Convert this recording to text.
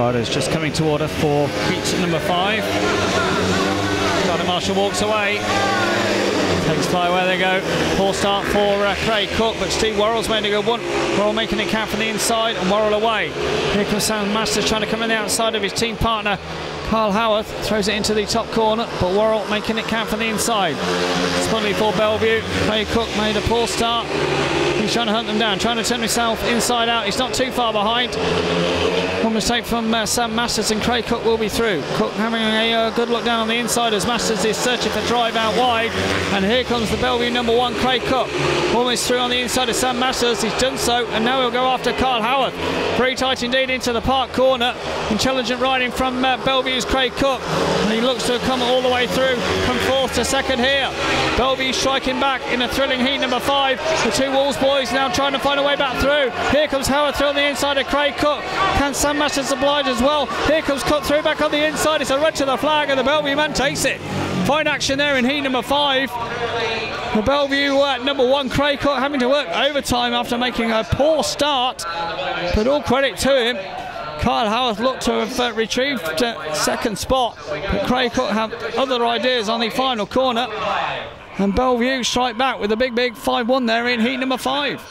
riders just coming to order for heat number five. Carter Marshall walks away. Fly where they go. Poor start for uh, Craig Cook, but Steve Worrall's made a good one. Worrall making it count from the inside and Worrall away. Here comes Sam Masters trying to come in the outside of his team partner. Kyle Howarth throws it into the top corner, but Worrall making it count from the inside. Spudley for Belle Vue. Craig Cook made a poor start. He's trying to hunt them down, trying to turn himself inside out. He's not too far behind. One mistake from uh, Sam Masters and Craig Cook will be through. Cook having a uh, good look down on the inside as Masters is searching for drive out wide. And here comes the Belle Vue number one, Craig Cook. Almost through on the inside of Sam Masters. He's done so, and now he'll go after Kyle Howarth. Very tight indeed into the park corner. Intelligent riding from uh, Belle Vue's Craig Cook. And he looks to have come all the way through from fourth to second here. Belle Vue striking back in a thrilling heat number five. The two Wolves boys now trying to find a way back through. Here comes Howard through on the inside of Craig Cook. Can Sam Masters oblige as well? Here comes Cook through back on the inside. It's a red to the flag, and the Belle Vue man takes it. Fine action there in heat number five. The Belle Vue uh, number one, Craig Cook, having to work overtime after making a poor start. But all credit to him. Kyle Howarth looked to have uh, retrieved uh, second spot, but Craig Cook had other ideas on the final corner. And Belle Vue strike back with a big, big 5 1 there in heat number five.